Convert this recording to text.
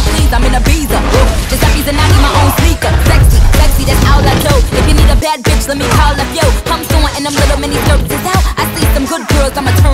Roman. Please, I'm in a visa. Just Giuseppe's and I need my own sneaker. Sexy, sexy, that's all I do. If you need a bad bitch, let me call up yo. Come soon and them little mini skirts is out. I see some good girls, I'ma turn